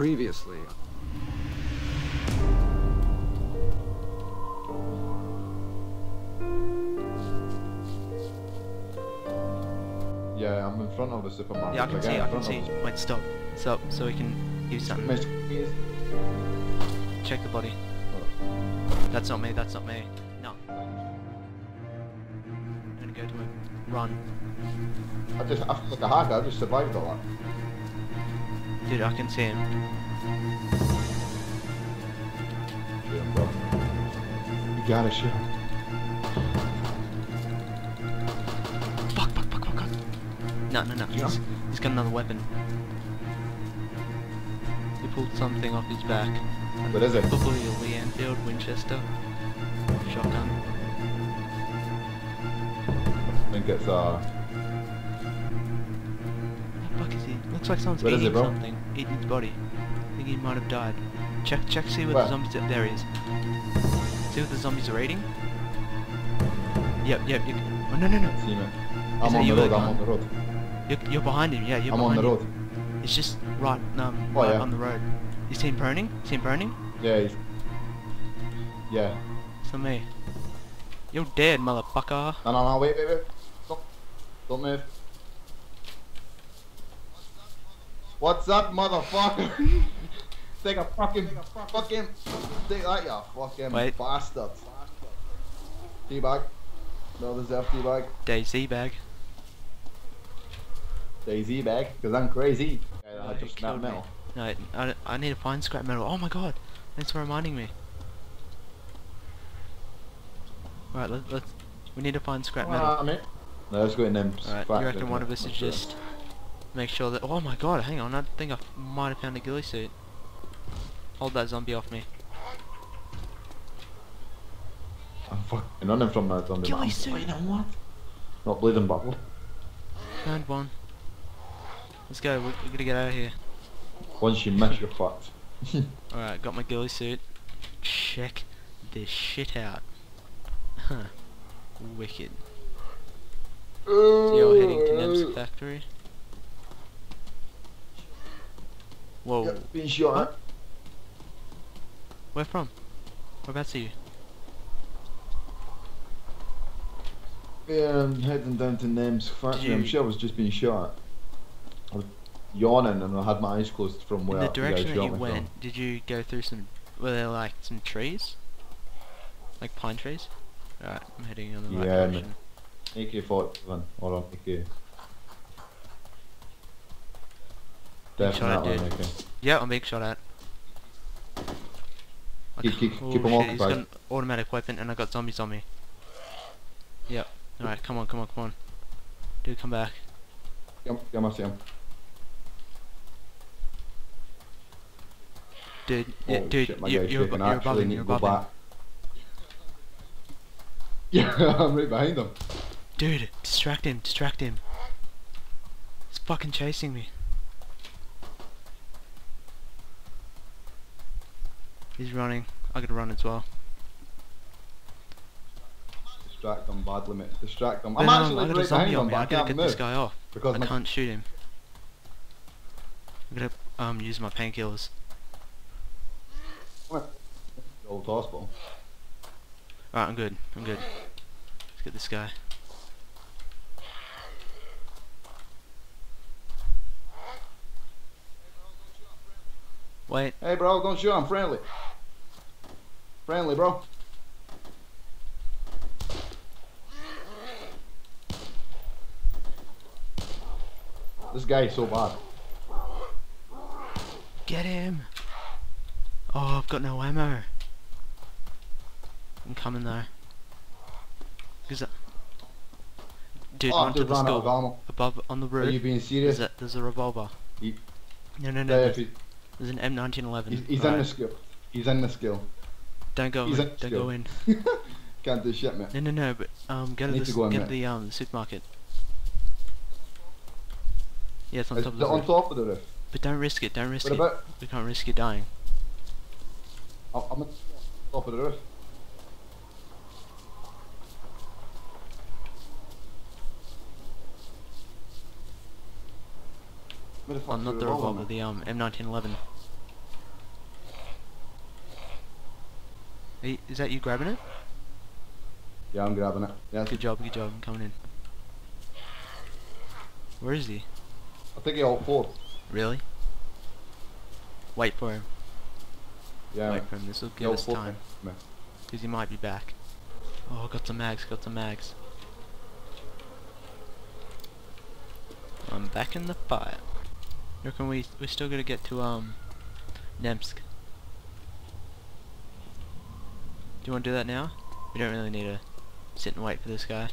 previously. Yeah, I'm in front of the supermarket. Yeah, I can Like, see, I can see. Wait, stop. Stop, so we can use something. Miss Check the body. That's not me, that's not me. No. I'm gonna go to him. Run. I just, I feel like a hacker. I just survived all that. Dude, I can see him. Shoot him, bro. You gotta shoot him. Fuck, fuck, fuck, fuck, fuck. No, no, no. Yeah. He's, he's got another weapon. He pulled something off his back. What is it? Probably a Lee Enfield Winchester. Shotgun. I think it's, uh, like someone's What is eating something. Eating his body. I think he might have died. Check, check, see what Where? the zombies are. There he is. See what the zombies are eating? Yep, yep, you Oh, no, no, no. see me. I'm on the road, I'm on the road. You're, you're behind him, yeah, you're I'm on the him. road. It's just right, um, Oh, right yeah. on the road. You see him proning? See him proning? Yeah, he's... Yeah. It's not me. You're dead, motherfucker. No, no, no, wait, wait, wait. Stop. Don't move. What's up, motherfucker? take a fucking, take a fucking, take that, you fucking Wait. bastard. Teabag. No deserve teabag. Daisy bag. Daisy bag, because I'm crazy. I Oh, killed snapped me. metal. No, I, I, need to find scrap metal. Oh my god. Thanks for reminding me. Alright, let, let's... We need to find scrap metal. Ah, mate. No, let's go in them. Alright, you reckon one of us is just... Make sure that... Oh my god, hang on. I think I might have found a ghillie suit. Hold that zombie off me. I'm fucking running from that zombie. Ghillie man. suit. Oh, Wait, I'm what? Not bleeding bubble. Found one. Let's go, we're, we're gonna get out of here. Once you miss, you're fucked. Alright, got my ghillie suit. Check this shit out. Huh. Wicked. So you're heading to Nem's factory? Whoa. Yep, being shot? Where from? Whereabouts are you? Yeah, I'm heading down to Nem's factory. I'm sure I was just being shot. I was yawning and I had my eyes closed from where In the direction that you went, from. did you go through some... Were there like some trees? Like pine trees? Alright, I'm heading in the right Yeah, direction. AK-47 or an AK. Big shot at, dude. AK. Yeah, I'm being shot at. I Keep- ca- keep- oh keep 'em shit, he's got an automatic weapon and I got zombies on me. Yep. Alright, come on, come on, come on. Dude, come back. Yeah, yeah, I see him. Dude, yeah, dude, shit, you, you're, shaking. abo- I you're above him, you're above him. Yeah, I'm right behind him. Dude, distract him, distract him. He's fucking chasing me. He's running. I could run as well. Distract him badly, mate. Distract. But, I'm actually I got a right behind zombie on me. but I I gotta can't get move. this guy off. Because I can't shoot him. I'm gonna um use my painkillers. old hospital. Alright, I'm good. I'm good. Let's get this guy. Wait, Hey, bro, don't shoot. I'm friendly. Friendly, bro. This guy is so bad. get him! Oh, I've got no ammo. I'm coming though. Cause I... Dude, oh, onto the school. Above, on the roof. Are you being there's serious? a, there's a revolver. He- No, no, no, there's, if he- there's an M1911. he's he's in Alright, the skill. He's in the skill. Don't go he's in, in don't skill. go in. Can't do shit, mate. No, no, no, but um, go to Need the to s- go in go to the um supermarket. Yeah, it's on Is top of it the on roof. top of the roof? But don't risk it. Don't risk What it. about? We can't risk you dying. I'm I'm on top of the roof. Where the Oh, not the revolver, revolver, the um M1911. You- is that you grabbing it? Yeah, I'm grabbing it. Yeah, Good job, good job. I'm coming in. Where is he? I think he all four. Really? Wait for him. Yeah. Wait for him. This will give us time. Because he might be back. Oh, got some mags, got some mags. I'm back in the fight. Reckon we we still gotta get to um Nemsk. You want to do that now? We don't really need to sit and wait for this guy.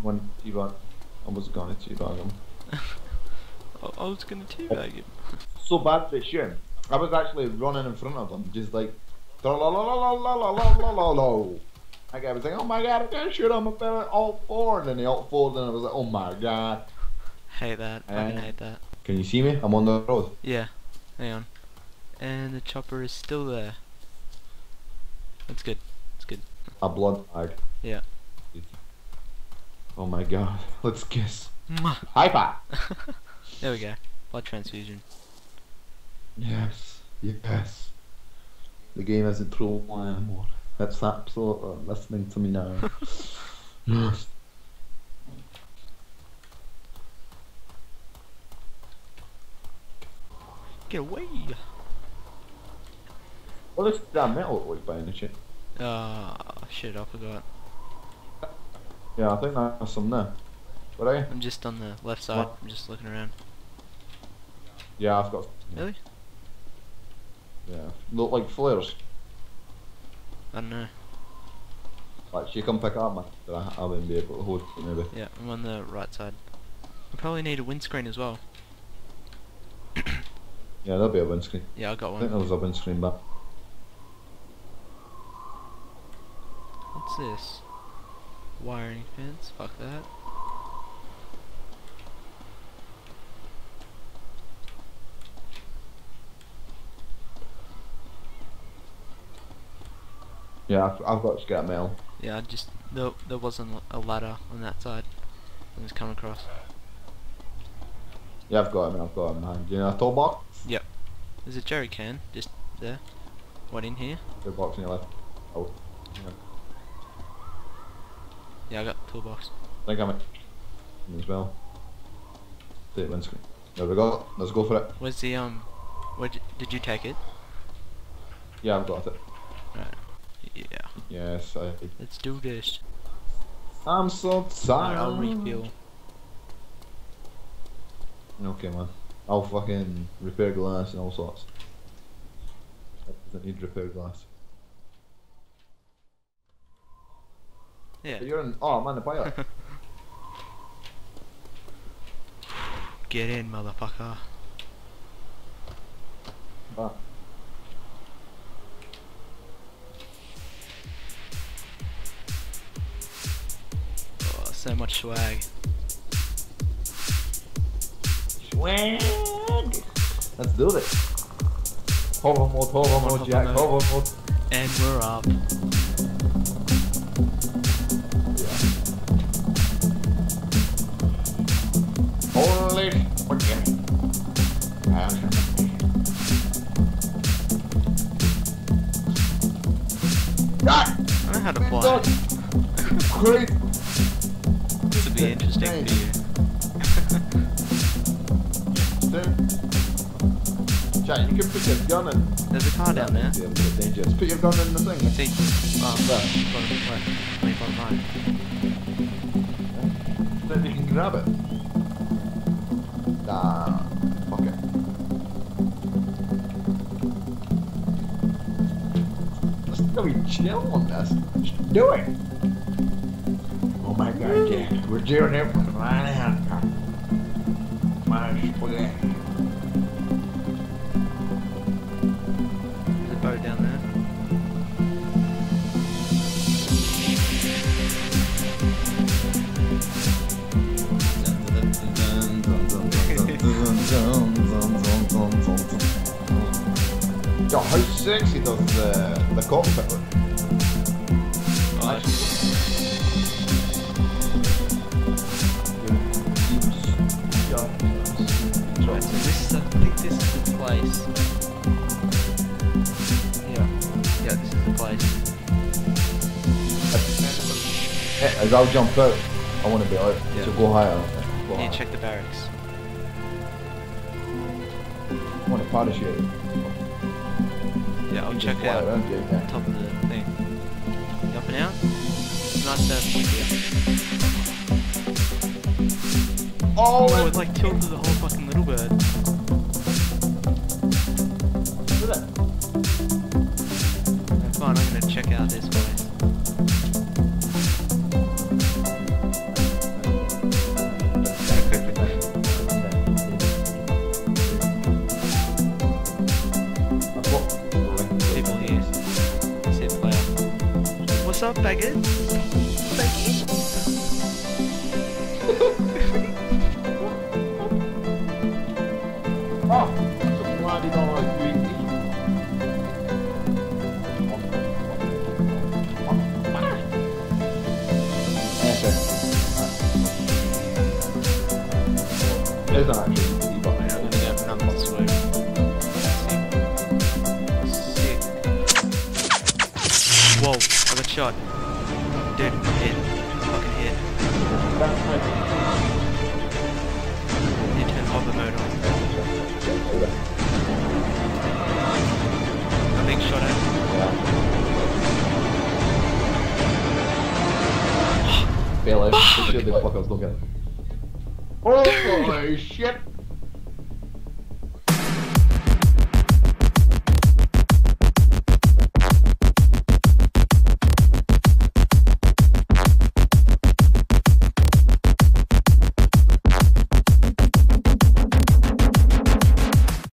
One teabag. I was gonna teabag him. I was gonna teabag oh. him. So bad for shooting. I was actually running in front of him, just like. That was like, oh my god, I can't shoot him, I'm at all 4, and then he all 4, and I was like, oh my god. Hate that, I hate that. Can you see me? I'm on the road. Yeah, hang on. And the chopper is still there. That's good. That's good. A blood bag. Yeah. Oh my god. Let's kiss. High five. there we go. Blood transfusion. Yes. Yes. The game isn't pro anymore. That's absolutely listening uh, to me now. yes. Get away! What does that metal look like by any chance? Ah, shit, I forgot. Yeah, I think that's some there. What are you? I'm just on the left side. What? I'm just looking around. Yeah, I've got. Really? Yeah. Look like flares. I don't know. Like, you come pick up, man. I, I wouldn't be able to hold it, maybe. Yeah, I'm on the right side. I probably need a windscreen as well. Yeah, there'll be a windscreen. Yeah, I got one. I think there was a windscreen back. What's this? Wiring fence? Fuck that. Yeah, I've, I've got scrap metal. Yeah, I just there there wasn't a ladder on that side. I was coming across. Yeah, I've got it, man. I've got in my hand. You know, a toolbox? Yep. There's a jerry can just there. What in here? Toolbox on your left. Oh. Yeah. Yeah, I got the toolbox. I think I'm as well. Take windscreen. There we go. Let's go for it. Where's the um? Where did you take it? Yeah, I've got it. Right. Yeah. Yes, I. Let's do this. I'm so tired. I'll refuel. Okay, man. I'll fucking repair glass and all sorts. Doesn't need repair glass. Yeah. But you're in. Oh, I'm on the pilot. Get in, motherfucker. Ah. Oh, so much swag. Swag. Let's do this. Hover mode, hover Hover mode, Jack, mode. hover mode. And we're up. I know how to fly. Great! This would be interesting for you. Jack, you can put your gun in. There's a car down there. Yeah, but it's dangerous. Put your gun in the thing. See? Oh, There. bottom left. I mean, bottom right. Then you can grab it. Nah, Let's go be chill on this. Just do it. Oh my god, Jack. We're doing it from right now. My spaghetti. There's a boat down there. Yo, how sexy does the, the cockpit look? Oh, Right, so this is, I think this is the place. Yeah. out this is the place. Yeah, as I'll jump out, I want to be out. Yeah. So go higher. Go Yeah, higher. check the barracks. I want to parachute. Yeah, I'll check just out around, yeah, okay. top of the thing. You up and out? Nice surf point here. Oh, Oh, it like tilted the whole fucking little bird. look at that. Fine, I'm gonna check out this place. It's. Sick. Whoa, I got shot. Dude, hit. Fucking hit. that's like Need to turn hover mode on. I'm being shot at. Bail out. Make sure the fuckers don't get it. Holy shit!